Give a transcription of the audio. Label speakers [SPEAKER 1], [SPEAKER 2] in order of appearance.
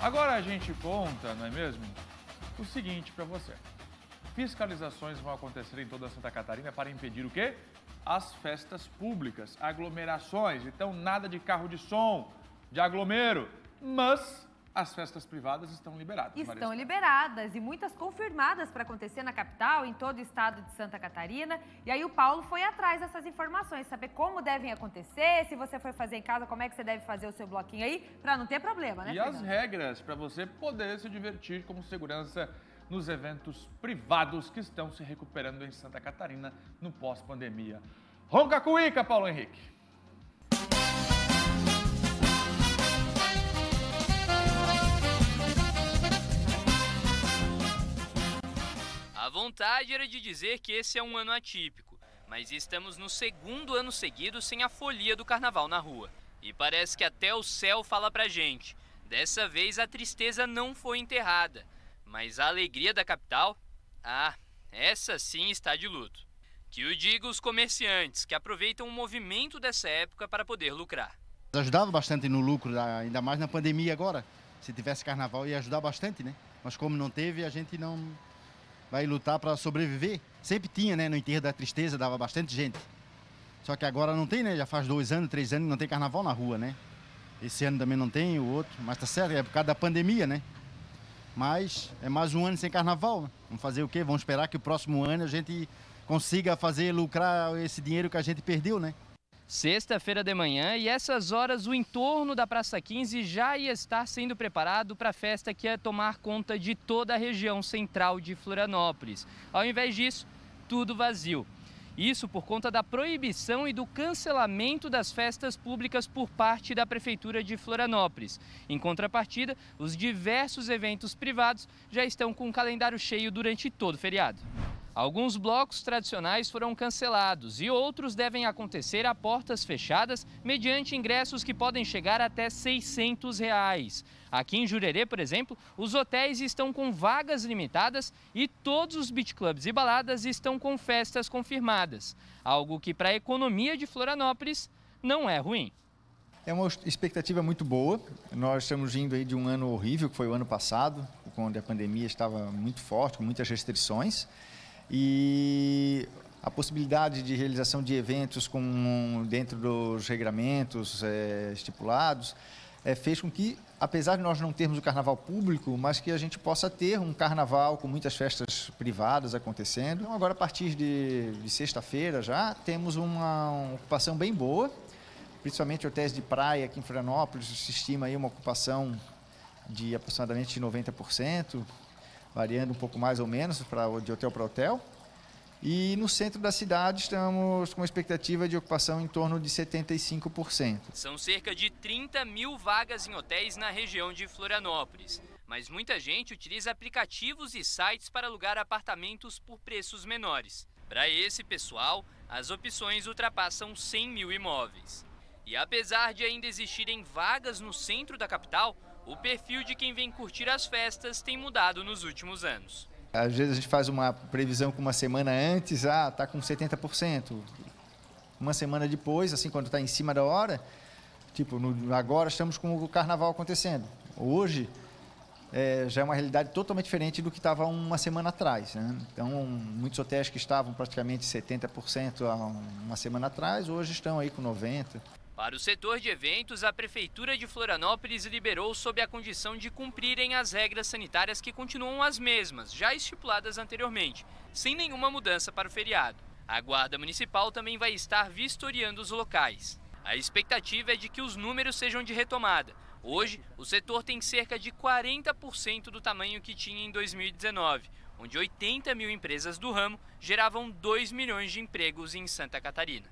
[SPEAKER 1] Agora a gente conta, não é mesmo? O seguinte para você. Fiscalizações vão acontecer em toda Santa Catarina para impedir o quê? As festas públicas, aglomerações. Então, nada de carro de som, de aglomero. Mas as festas privadas estão liberadas.
[SPEAKER 2] Estão liberadas e muitas confirmadas para acontecer na capital, em todo o estado de Santa Catarina. E aí o Paulo foi atrás dessas informações, saber como devem acontecer, se você for fazer em casa, como é que você deve fazer o seu bloquinho aí, para não ter problema, né?
[SPEAKER 1] E Fernando? as regras para você poder se divertir como segurança nos eventos privados que estão se recuperando em Santa Catarina no pós-pandemia. Ronca Cuica, Paulo Henrique.
[SPEAKER 3] A vontade era de dizer que esse é um ano atípico, mas estamos no segundo ano seguido sem a folia do carnaval na rua. E parece que até o céu fala pra gente. Dessa vez a tristeza não foi enterrada, mas a alegria da capital, ah, essa sim está de luto. Que o diga os comerciantes, que aproveitam o movimento dessa época para poder lucrar.
[SPEAKER 4] Ajudava bastante no lucro, ainda mais na pandemia agora. Se tivesse carnaval ia ajudar bastante, né? Mas como não teve, a gente não, vai lutar para sobreviver. Sempre tinha, né? No enterro da tristeza dava bastante gente. Só que agora não tem, né? Já faz dois anos, três anos que não tem carnaval na rua, né? Esse ano também não tem, o outro. Mas tá certo, é por causa da pandemia, né? Mas é mais um ano sem carnaval. Vamos fazer o quê? Vamos esperar que o próximo ano a gente consiga fazer lucrar esse dinheiro que a gente perdeu, né?
[SPEAKER 3] Sexta-feira de manhã e essas horas o entorno da Praça 15 já ia estar sendo preparado para a festa que ia tomar conta de toda a região central de Florianópolis. Ao invés disso, tudo vazio. Isso por conta da proibição e do cancelamento das festas públicas por parte da Prefeitura de Florianópolis. Em contrapartida, os diversos eventos privados já estão com o calendário cheio durante todo o feriado. Alguns blocos tradicionais foram cancelados e outros devem acontecer a portas fechadas mediante ingressos que podem chegar até 600 reais. Aqui em Jurerê, por exemplo, os hotéis estão com vagas limitadas e todos os beach clubs e baladas estão com festas confirmadas, algo que para a economia de Florianópolis não é ruim.
[SPEAKER 5] É uma expectativa muito boa. Nós estamos vindo aí de um ano horrível, que foi o ano passado, quando a pandemia estava muito forte, com muitas restrições e a possibilidade de realização de eventos com, dentro dos regramentos é, estipulados é, fez com que, apesar de nós não termos o carnaval público, mas que a gente possa ter um carnaval com muitas festas privadas acontecendo. Então, agora, a partir de, de sexta-feira já, temos uma, uma, ocupação bem boa, principalmente hotéis de praia aqui em Florianópolis, se estima aí uma ocupação de aproximadamente 90%, variando um pouco mais ou menos pra, de hotel para hotel. E no centro da cidade estamos com uma expectativa de ocupação em torno de 75%.
[SPEAKER 3] São cerca de 30 mil vagas em hotéis na região de Florianópolis. Mas muita gente utiliza aplicativos e sites para alugar apartamentos por preços menores. Para esse pessoal, as opções ultrapassam 100 mil imóveis. E apesar de ainda existirem vagas no centro da capital, o perfil de quem vem curtir as festas tem mudado nos últimos anos.
[SPEAKER 5] Às vezes a gente faz uma previsão com uma semana antes, ah, está com 70%. Uma semana depois, assim, quando está em cima da hora, tipo, no, agora estamos com o carnaval acontecendo. Hoje é, já é uma realidade totalmente diferente do que estava uma semana atrás. Né? Então, muitos hotéis que estavam praticamente 70% há uma semana atrás, hoje estão aí com 90%.
[SPEAKER 3] Para o setor de eventos, a Prefeitura de Florianópolis liberou sob a condição de cumprirem as regras sanitárias que continuam as mesmas, já estipuladas anteriormente, sem nenhuma mudança para o feriado. A Guarda Municipal também vai estar vistoriando os locais. A expectativa é de que os números sejam de retomada. Hoje, o setor tem cerca de 40% do tamanho que tinha em 2019, onde 80 mil empresas do ramo geravam 2 milhões de empregos em Santa Catarina.